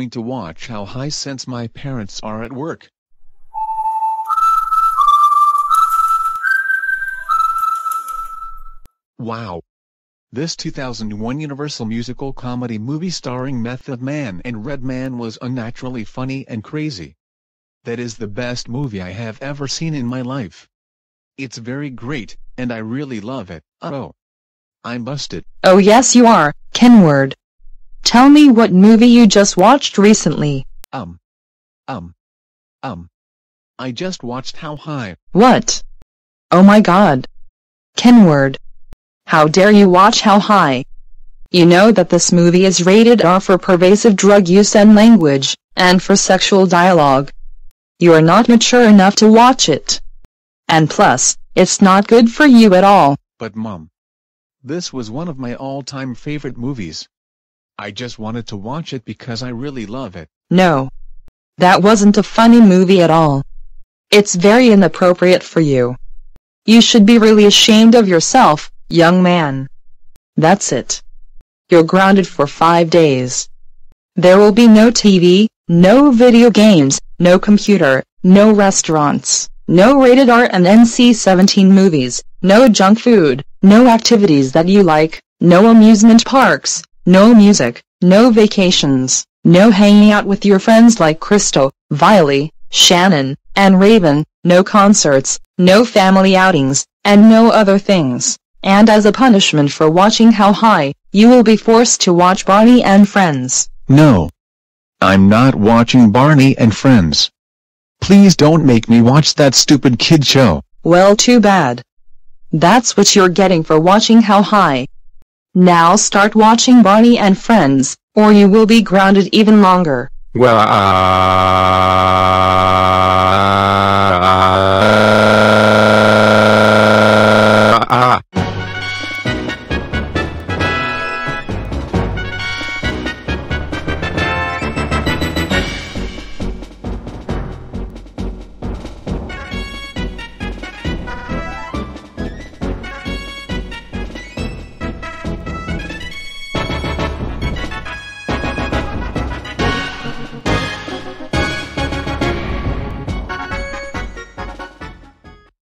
going to watch How High since my parents are at work. Wow. This 2001 Universal musical comedy movie starring Method Man and Redman was unnaturally funny and crazy. That is the best movie I have ever seen in my life. It's very great, and I really love it. Oh. I'm busted. Oh yes you are, Kenward. Tell me what movie you just watched recently. Um. Um. Um. I just watched How High. What? Oh my god. Kenward. How dare you watch How High? You know that this movie is rated R for pervasive drug use and language, and for sexual dialogue. You are not mature enough to watch it. And plus, it's not good for you at all. But mom. This was one of my all-time favorite movies. I just wanted to watch it because I really love it. No. That wasn't a funny movie at all. It's very inappropriate for you. You should be really ashamed of yourself, young man. That's it. You're grounded for five days. There will be no TV, no video games, no computer, no restaurants, no rated R and NC-17 movies, no junk food, no activities that you like, no amusement parks, no music, no vacations, no hanging out with your friends like Crystal, Viley, Shannon, and Raven, no concerts, no family outings, and no other things. And as a punishment for watching How High, you will be forced to watch Barney and Friends. No. I'm not watching Barney and Friends. Please don't make me watch that stupid kid show. Well too bad. That's what you're getting for watching How High. Now start watching Barney and Friends, or you will be grounded even longer. Well, uh...